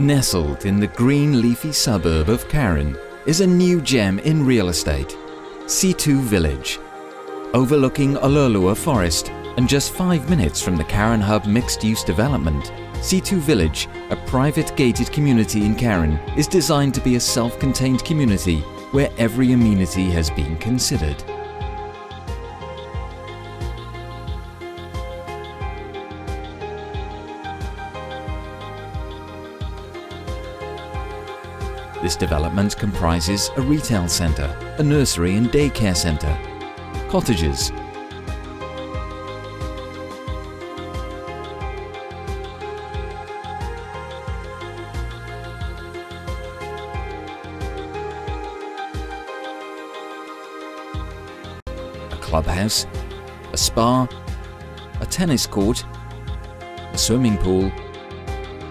Nestled in the green leafy suburb of Karen is a new gem in real estate, Situ Village. Overlooking Ololua Forest and just five minutes from the Karen Hub mixed-use development, Situ Village, a private gated community in Karen, is designed to be a self-contained community where every amenity has been considered. This development comprises a retail centre, a nursery and daycare centre, cottages, a clubhouse, a spa, a tennis court, a swimming pool,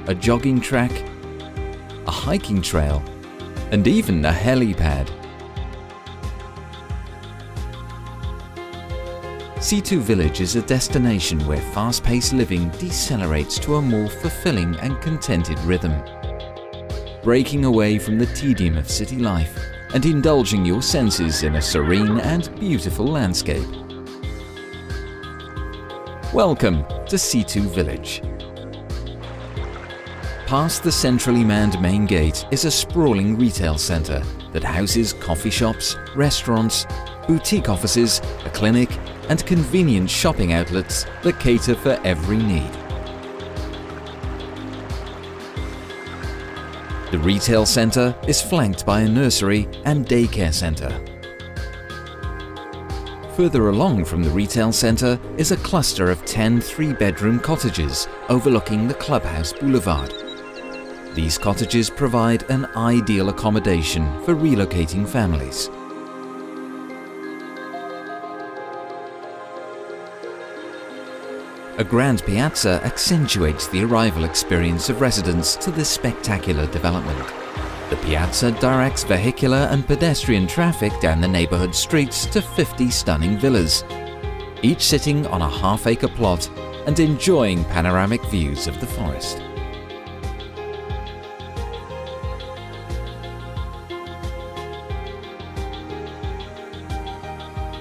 a jogging track, a hiking trail, and even a helipad. Situ Village is a destination where fast-paced living decelerates to a more fulfilling and contented rhythm. Breaking away from the tedium of city life and indulging your senses in a serene and beautiful landscape. Welcome to Situ Village. Past the centrally manned main gate is a sprawling retail centre that houses coffee shops, restaurants, boutique offices, a clinic and convenient shopping outlets that cater for every need. The retail centre is flanked by a nursery and daycare centre. Further along from the retail centre is a cluster of 10 three-bedroom cottages overlooking the Clubhouse Boulevard. These cottages provide an ideal accommodation for relocating families. A grand piazza accentuates the arrival experience of residents to this spectacular development. The piazza directs vehicular and pedestrian traffic down the neighbourhood streets to 50 stunning villas, each sitting on a half-acre plot and enjoying panoramic views of the forest.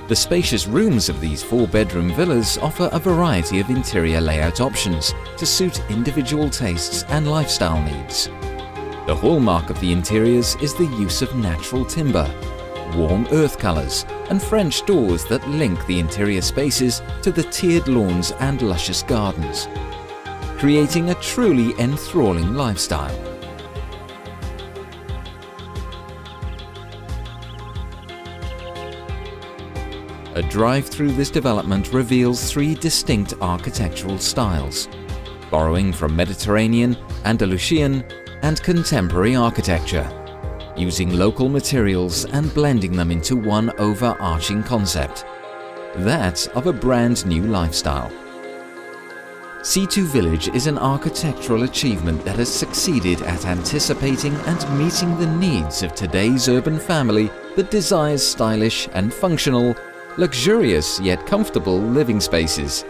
The spacious rooms of these four-bedroom villas offer a variety of interior layout options to suit individual tastes and lifestyle needs. The hallmark of the interiors is the use of natural timber, warm earth colours and French doors that link the interior spaces to the tiered lawns and luscious gardens, creating a truly enthralling lifestyle. A drive through this development reveals three distinct architectural styles, borrowing from Mediterranean, Andalusian and contemporary architecture, using local materials and blending them into one overarching concept, that of a brand new lifestyle. Situ Village is an architectural achievement that has succeeded at anticipating and meeting the needs of today's urban family that desires stylish and functional luxurious yet comfortable living spaces,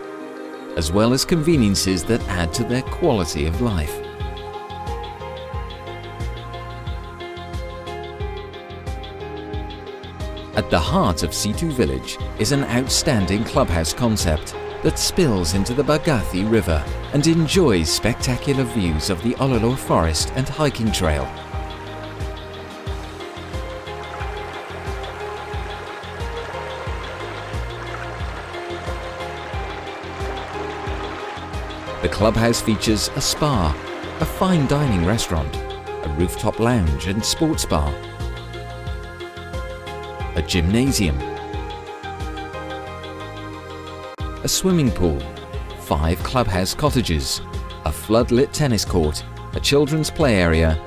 as well as conveniences that add to their quality of life. At the heart of Situ Village is an outstanding clubhouse concept that spills into the Mbagathi River and enjoys spectacular views of the Ololua Forest and hiking trail The clubhouse features a spa, a fine dining restaurant, a rooftop lounge and sports bar, a gymnasium, a swimming pool, five clubhouse cottages, a floodlit tennis court, a children's play area,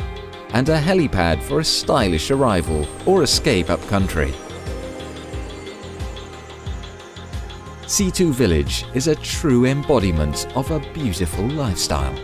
and a helipad for a stylish arrival or escape up country. Situ Village is a true embodiment of a beautiful lifestyle.